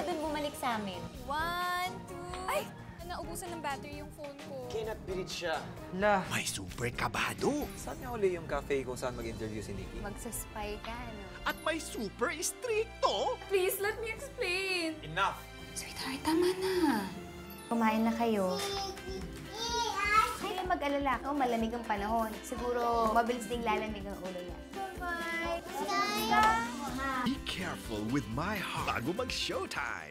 ka dun bumalik sa amin? One, two... Ay! Naubusan ng battery yung phone ko. Cannot be reached siya. La, May super kabado saan nga uli yung cafe kung saan mag-interview si Nikki? Magsaspy ka, no? at may super stricto. Please, let me explain. Enough! Sweetheart, tama na. Kumain na kayo. Kaya mag-alala ka, malamig ang panahon. Siguro, mabilis ding lalamig ang ulo niya. Careful with my heart bago mag-showtime.